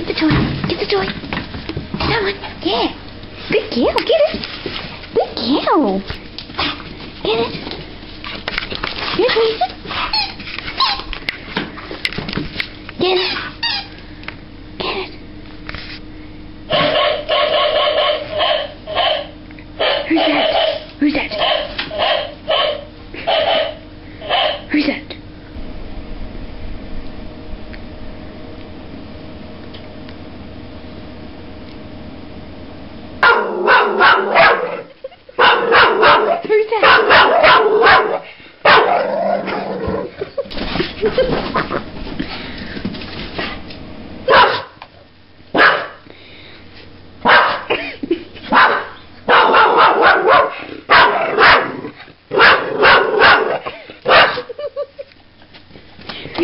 Get the toy. Get the toy. That one. Yeah. Good girl. Get it. Good girl. Get it. Get it. Get it. Get it. Who's that? Who's that? Who's that? Who's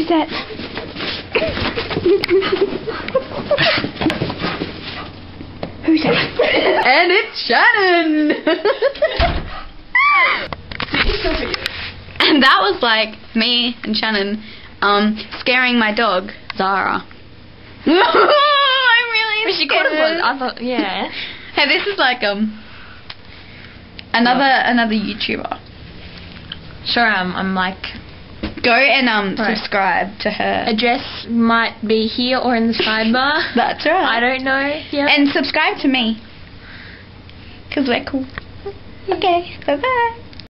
that? Who's that? And it's Shannon! and that was like me and Shannon um, scaring my dog, Zara. I'm really She could have. I thought, yeah. Hey, this is like um another another YouTuber. Sure, I'm, I'm like, Go and um Right. subscribe to her. address might be here or in the sidebar. That's right. I don't know. Yeah. And subscribe to me. Cause we're cool. Okay. Bye bye.